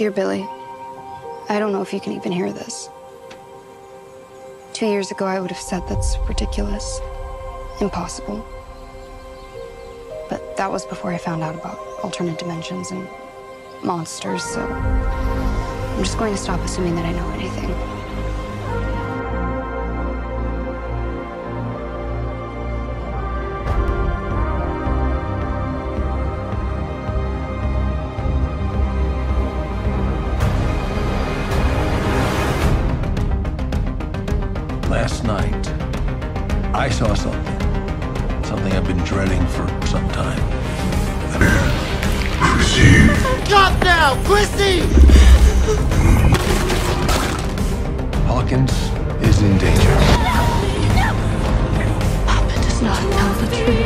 Dear Billy, I don't know if you can even hear this. Two years ago, I would have said that's ridiculous, impossible. But that was before I found out about alternate dimensions and monsters, so I'm just going to stop assuming that I know anything. Last night, I saw something. Something I've been dreading for some time. Stop now! Chrissy! Hawkins is in danger. Papa does not tell the truth.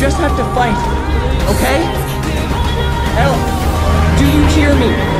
Just have to fight. Okay? El, do you hear me?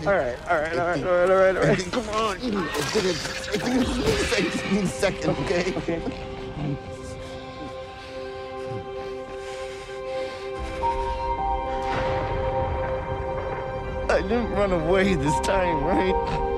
Okay. Alright, alright, alright, alright, alright, alright. Come on. I think it's, I think it's, I just second, okay? Okay. I didn't run away this time, right?